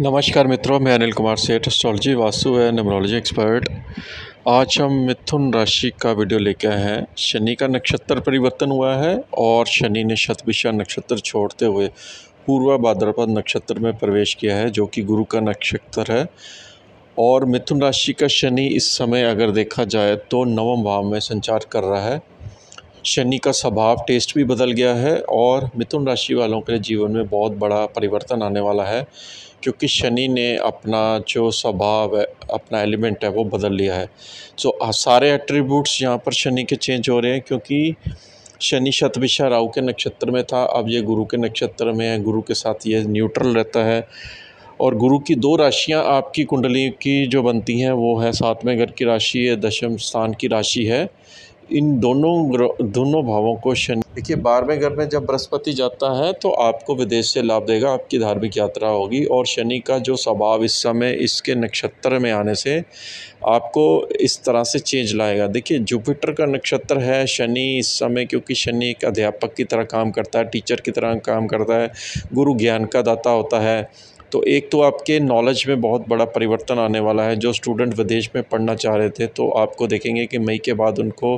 नमस्कार मित्रों, मैं अनिल कुमार सेठ एस्ट्रोलॉजी वास्तु है न्यूमरोलॉजी एक्सपर्ट आज हम मिथुन राशि का वीडियो लेके आए हैं। शनि का नक्षत्र परिवर्तन हुआ है और शनि ने शतभिषा नक्षत्र छोड़ते हुए पूर्वा भाद्रपद नक्षत्र में प्रवेश किया है, जो कि गुरु का नक्षत्र है। और मिथुन राशि का शनि इस समय अगर देखा जाए तो नवम भाव में संचार कर रहा है। शनि का स्वभाव टेस्ट भी बदल गया है और मिथुन राशि वालों के जीवन में बहुत बड़ा परिवर्तन आने वाला है क्योंकि शनि ने अपना जो स्वभाव है अपना एलिमेंट है वो बदल लिया है। सो so, सारे एट्रीब्यूट्स यहाँ पर शनि के चेंज हो रहे हैं क्योंकि शनि शतभिषा राहु के नक्षत्र में था अब ये गुरु के नक्षत्र में है गुरु के साथ ये न्यूट्रल रहता है और गुरु की दो राशियाँ आपकी कुंडली की जो बनती हैं वो है सातवें घर की राशि है दशम स्थान की राशि है। इन दोनों दोनों भावों को शनि देखिए, बारहवें घर में जब बृहस्पति जाता है तो आपको विदेश से लाभ देगा, आपकी धार्मिक यात्रा होगी और शनि का जो स्वभाव इस समय इसके नक्षत्र में आने से आपको इस तरह से चेंज लाएगा। देखिए, जुपिटर का नक्षत्र है शनि इस समय, क्योंकि शनि एक अध्यापक की तरह काम करता है, टीचर की तरह काम करता है, गुरु ज्ञान का दाता होता है तो एक तो आपके नॉलेज में बहुत बड़ा परिवर्तन आने वाला है, जो स्टूडेंट विदेश में पढ़ना चाह रहे थे तो आपको देखेंगे कि मई के बाद उनको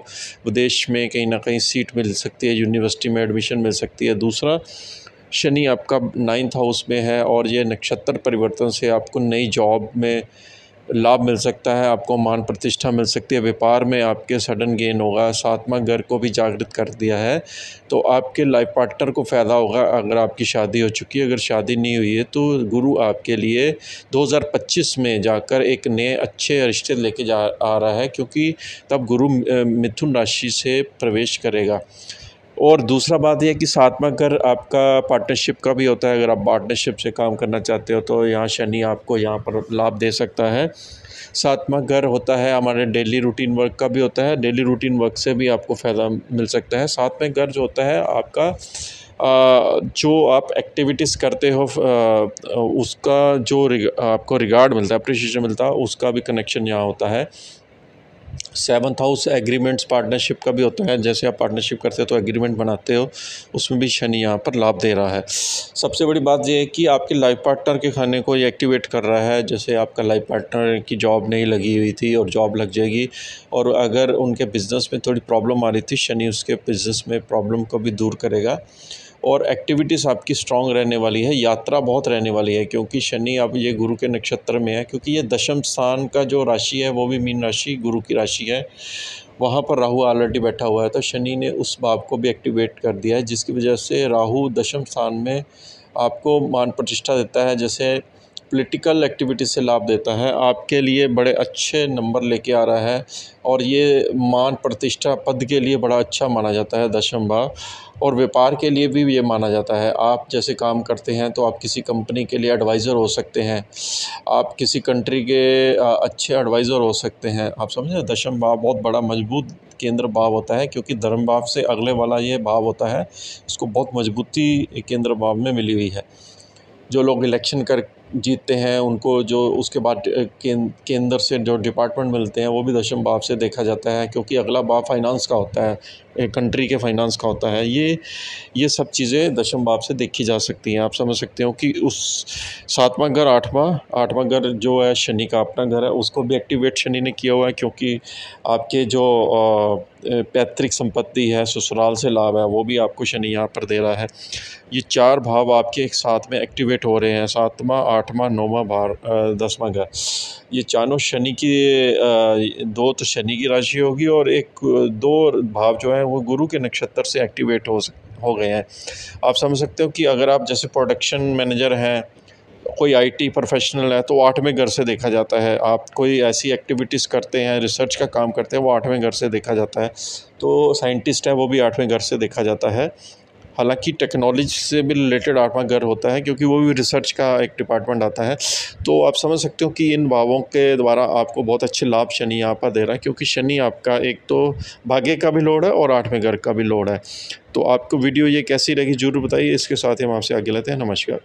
विदेश में कहीं ना कहीं सीट मिल सकती है यूनिवर्सिटी में एडमिशन मिल सकती है। दूसरा, शनि आपका नाइन्थ हाउस में है और ये नक्षत्र परिवर्तन से आपको नई जॉब में लाभ मिल सकता है, आपको मान प्रतिष्ठा मिल सकती है। व्यापार में आपके सडन गेन होगा, सातवां घर को भी जागृत कर दिया है तो आपके लाइफ पार्टनर को फ़ायदा होगा अगर आपकी शादी हो चुकी है। अगर शादी नहीं हुई है तो गुरु आपके लिए 2025 में जाकर एक नए अच्छे रिश्ते लेके जा आ रहा है, क्योंकि तब गुरु मिथुन राशि से प्रवेश करेगा। और दूसरा बात यह कि सातवां घर आपका पार्टनरशिप का भी होता है, अगर आप पार्टनरशिप से काम करना चाहते हो तो यहाँ शनि आपको यहाँ पर लाभ दे सकता है। सातवां घर होता है, हमारे डेली रूटीन वर्क का भी होता है डेली रूटीन वर्क से भी आपको फ़ायदा मिल सकता है। सातवें घर जो होता है, आपका जो आप एक्टिविटीज़ करते हो उसका जो आपको रिगार्ड मिलता है अप्रिशिएशन मिलता है, उसका भी कनेक्शन यहाँ होता है। सेवन्थ हाउस एग्रीमेंट्स पार्टनरशिप का भी होता है। जैसे आप पार्टनरशिप करते हो तो एग्रीमेंट बनाते हो, उसमें भी शनि यहाँ पर लाभ दे रहा है। सबसे बड़ी बात यह है कि आपके लाइफ पार्टनर के खाने को ये एक्टिवेट कर रहा है। जैसे आपका लाइफ पार्टनर की जॉब नहीं लगी हुई थी और जॉब लग जाएगी, और अगर उनके बिज़नेस में थोड़ी प्रॉब्लम आ रही थी, शनि उसके बिज़नेस में प्रॉब्लम को भी दूर करेगा। और एक्टिविटीज़ आपकी स्ट्रॉन्ग रहने वाली है, यात्रा बहुत रहने वाली है, क्योंकि शनि अब ये गुरु के नक्षत्र में है, क्योंकि ये दशम स्थान का जो राशि है, वो भी मीन राशि, गुरु की राशि है, वहाँ पर राहु ऑलरेडी बैठा हुआ है तो शनि ने उस बाप को भी एक्टिवेट कर दिया है, जिसकी वजह से राहु दशम स्थान में आपको मान प्रतिष्ठा देता है, जैसे पॉलिटिकल एक्टिविटी से लाभ देता है। आपके लिए बड़े अच्छे नंबर लेके आ रहा है और ये मान प्रतिष्ठा पद के लिए बड़ा अच्छा माना जाता है, दशम भाव और व्यापार के लिए भी ये माना जाता है। आप जैसे काम करते हैं तो आप किसी कंपनी के लिए एडवाइज़र हो सकते हैं। आप किसी कंट्री के अच्छे एडवाइज़र हो सकते हैं। आप समझे? दशम भाव बहुत बड़ा मज़बूत केंद्र भाव होता है क्योंकि धर्म भाव से अगले वाला ये भाव होता है। इसको बहुत मजबूती केंद्र भाव में मिली हुई है। जो लोग इलेक्शन कर जीतते हैं, उनको जो उसके बाद केंद्र से जो डिपार्टमेंट मिलते हैं, वो भी दशम बाप से देखा जाता है, क्योंकि अगला बाप फाइनेंस का होता है। कंट्री के फाइनेंस का होता है, ये ये सब चीज़ें दशम भाव से देखी जा सकती हैं। आप समझ सकते हो कि उस सातवां घर, आठवां आठवां घर जो है, शनि का अपना घर है, उसको भी एक्टिवेट शनि ने किया हुआ है क्योंकि आपके जो पैतृक संपत्ति है, ससुराल से लाभ है, वो भी आपको शनि यहाँ पर दे रहा है। ये चार भाव आपके एक साथ में एक्टिवेट हो रहे हैं, सातवां, आठवां, नौवां भार दसवां घर। ये चारों शनि की दो तो शनि की राशि होगी और एक, दो भाव जो है वो गुरु के नक्षत्र से एक्टिवेट हो हो गए हैं। आप समझ सकते हो कि अगर आप जैसे प्रोडक्शन मैनेजर हैं, कोई आईटी प्रोफेशनल है तो आठवें घर से देखा जाता है। आप कोई ऐसी एक्टिविटीज़ करते हैं रिसर्च का काम करते हैं, वो आठवें घर से देखा जाता है। तो साइंटिस्ट है, वो भी आठवें घर से देखा जाता है। हालाँकि टेक्नोलॉजी से भी रिलेटेड आठवां घर होता है, क्योंकि वो भी रिसर्च का एक डिपार्टमेंट आता है। तो आप समझ सकते हो कि इन भावों के द्वारा आपको बहुत अच्छे लाभ शनि यहाँ पर दे रहा है, क्योंकि शनि आपका एक तो भाग्य का भी लोड है और आठवें घर का भी लोड है। तो आपको वीडियो ये कैसी रहेगी ज़रूर बताइए, इसके साथ ही हम आपसे आगे लेते हैं। नमस्कार।